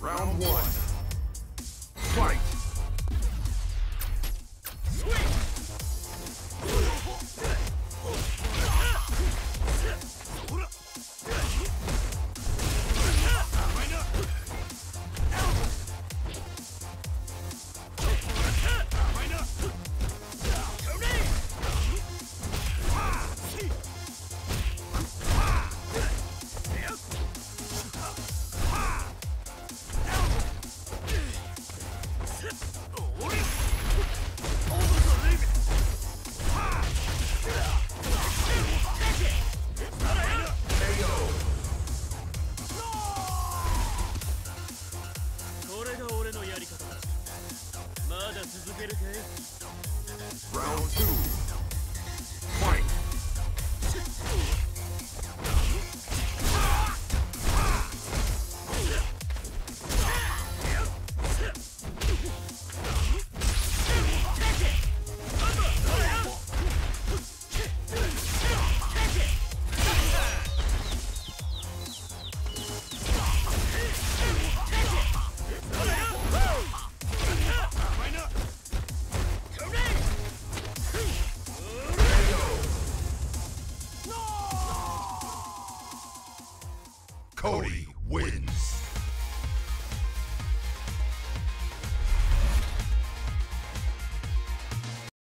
Round one. Fight! Round two. Cody wins.